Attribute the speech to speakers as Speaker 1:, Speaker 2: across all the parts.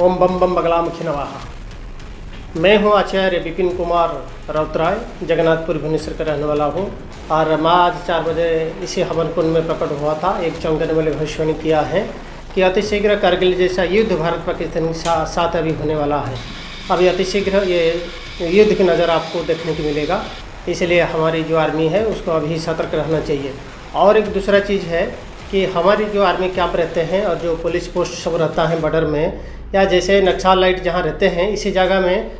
Speaker 1: बम बम बगला मुखी नवाहा मैं हूँ आचार्य विपिन कुमार राउतराय जगन्नाथपुर भुवनेश्वर का रहने वाला हूँ। और मैं आज चार बजे इसी हवन कुंड में प्रकट हुआ था। एक चौंकने वाले भविष्यवाणी किया है कि अतिशीघ्र करगिल जैसा युद्ध भारत पाकिस्तान के सा, साथ अभी होने वाला है। अभी अतिशीघ्र ये युद्ध की नज़र आपको देखने को मिलेगा। इसलिए हमारी जो आर्मी है उसको अभी सतर्क रहना चाहिए। और एक दूसरा चीज़ है कि हमारी जो आर्मी कैंप रहते हैं और जो पुलिस पोस्ट सब रहता है बॉर्डर में या जैसे नक्सल लाइट जहाँ रहते हैं इसी जगह में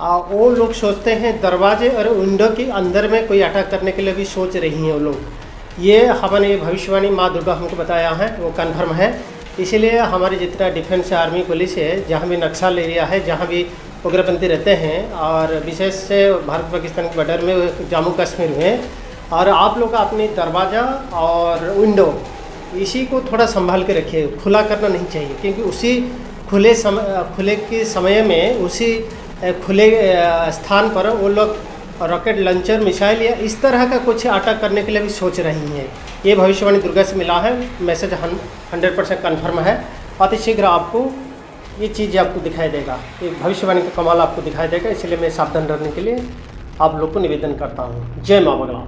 Speaker 1: आ, वो लोग सोचते हैं दरवाजे और विंडो के अंदर में कोई अटैक करने के लिए भी सोच रही हैं वो लोग। ये हमारे भविष्यवाणी माँ दुर्गा हमको बताया है वो कन्फर्म है। इसीलिए हमारे जितना डिफेंस आर्मी पुलिस है जहाँ भी नक्सल एरिया है जहाँ भी उग्रपंथी रहते हैं और विशेष से भारत पाकिस्तान के बॉर्डर में जम्मू कश्मीर में और आप लोग अपनी दरवाज़ा और विंडो इसी को थोड़ा संभाल के रखिए, खुला करना नहीं चाहिए, क्योंकि उसी खुले समय, खुले के समय में उसी खुले स्थान पर वो लोग रॉकेट लॉन्चर, मिसाइल या इस तरह का कुछ अटैक करने के लिए भी सोच रही हैं। ये भविष्यवाणी दुर्गा से मिला है, मैसेज हन, हंड्रेड परसेंट कन्फर्म है। अति शीघ्र आपको ये चीज़ आपको दिखाई देगा, ये भविष्यवाणी का कमाल आपको दिखाई देगा, इसलिए मैं सावधान रहने के लिए आप लोग को निवेदन करता हूँ। जय माँ बगला।